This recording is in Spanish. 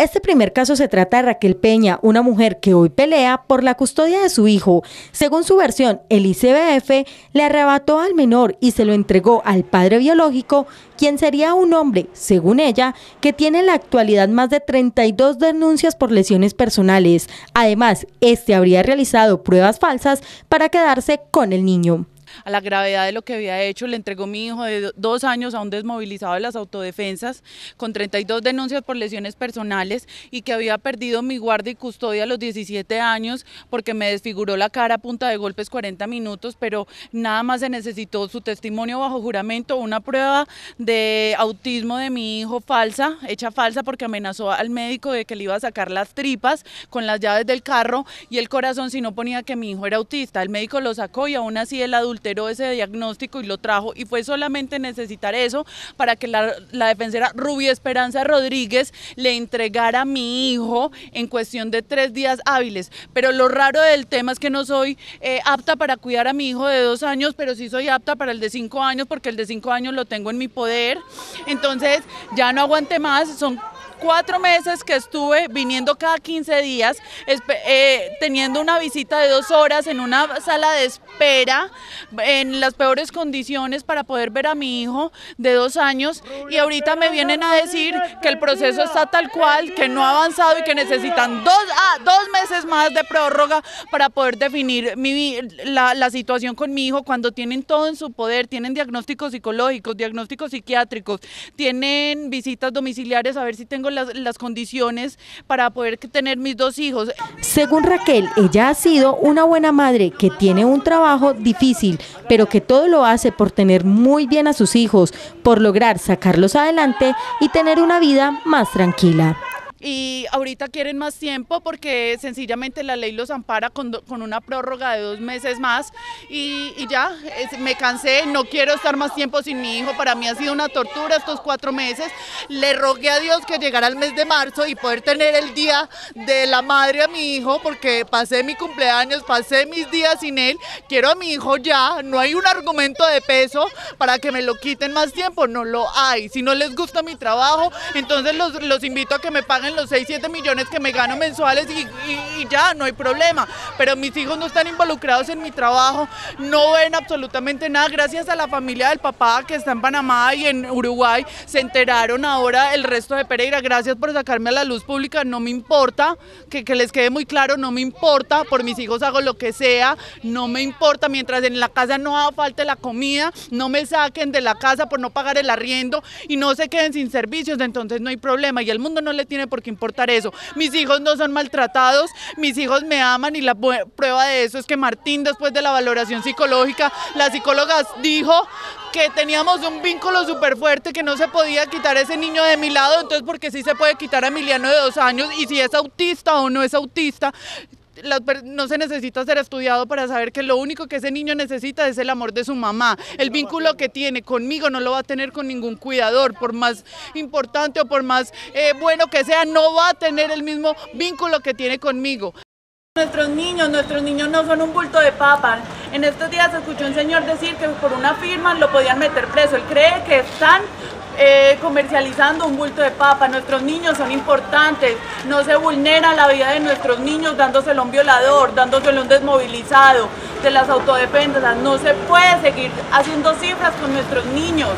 Este primer caso se trata de Raquel Peña, una mujer que hoy pelea por la custodia de su hijo. Según su versión, el ICBF le arrebató al menor y se lo entregó al padre biológico, quien sería un hombre, según ella, que tiene en la actualidad más de 32 denuncias por lesiones personales. Además, este habría realizado pruebas falsas para quedarse con el niño a la gravedad de lo que había hecho, le entregó mi hijo de dos años a un desmovilizado de las autodefensas con 32 denuncias por lesiones personales y que había perdido mi guardia y custodia a los 17 años porque me desfiguró la cara a punta de golpes 40 minutos, pero nada más se necesitó su testimonio bajo juramento, una prueba de autismo de mi hijo falsa, hecha falsa porque amenazó al médico de que le iba a sacar las tripas con las llaves del carro y el corazón si no ponía que mi hijo era autista. El médico lo sacó y aún así el adulto ese diagnóstico y lo trajo y fue solamente necesitar eso para que la, defensora Rubia Esperanza Rodríguez le entregara a mi hijo en cuestión de tres días hábiles. Pero lo raro del tema es que no soy eh, apta para cuidar a mi hijo de dos años, pero sí soy apta para el de cinco años porque el de cinco años lo tengo en mi poder. Entonces ya no aguante más, son cuatro meses que estuve viniendo cada 15 días, eh, teniendo una visita de dos horas en una sala de espera, en las peores condiciones para poder ver a mi hijo de dos años. Y ahorita me vienen a decir que el proceso está tal cual, que no ha avanzado y que necesitan dos, ah, dos meses más de prórroga para poder definir la, la situación con mi hijo. Cuando tienen todo en su poder, tienen diagnósticos psicológicos, diagnósticos psiquiátricos, tienen visitas domiciliarias a ver si tengo las, condiciones para poder tener mis dos hijos. Según Raquel, ella ha sido una buena madre que tiene un trabajo difícil, pero que todo lo hace por tener muy bien a sus hijos, por lograr sacarlos adelante y tener una vida más tranquila y ahorita quieren más tiempo porque sencillamente la ley los ampara con, una prórroga de dos meses más y, ya, me cansé, no quiero estar más tiempo sin mi hijo, para mí ha sido una tortura estos cuatro meses, le rogué a Dios que llegara el mes de marzo y poder tener el día de la madre a mi hijo porque pasé mi cumpleaños, pasé mis días sin él, quiero a mi hijo ya, no hay un argumento de peso para que me lo quiten más tiempo, no lo hay, si no les gusta mi trabajo, entonces los, los invito a que me paguen los 6, 7 millones que me gano mensuales y, ya, no hay problema. Pero mis hijos no están involucrados en mi trabajo, no ven absolutamente nada. Gracias a la familia del papá que está en Panamá y en Uruguay, se enteraron ahora el resto de Pereira. Gracias por sacarme a la luz pública, no me importa, que, que les quede muy claro, no me importa, por mis hijos hago lo que sea, no me importa, mientras en la casa no haga falta la comida, no me saquen de la casa por no pagar el arriendo y no se queden sin servicios, entonces no hay problema y el mundo no le tiene por qué importar eso. Mis hijos no son maltratados, mis hijos me aman y la prueba de eso es que Martín después de la valoración psicológica, la psicóloga dijo que teníamos un vínculo súper fuerte, que no se podía quitar ese niño de mi lado, entonces porque sí se puede quitar a Emiliano de dos años y si es autista o no es autista, no se necesita ser estudiado para saber que lo único que ese niño necesita es el amor de su mamá. El vínculo que tiene conmigo no lo va a tener con ningún cuidador, por más importante o por más eh, bueno que sea, no va a tener el mismo vínculo que tiene conmigo. Nuestros niños, nuestros niños no son un bulto de papa. En estos días escuchó un señor decir que por una firma lo podían meter preso. Él cree que están eh, comercializando un bulto de papa. Nuestros niños son importantes. No se vulnera la vida de nuestros niños dándoselo a un violador, dándoselo a un desmovilizado de las autodefensas. No se puede seguir haciendo cifras con nuestros niños.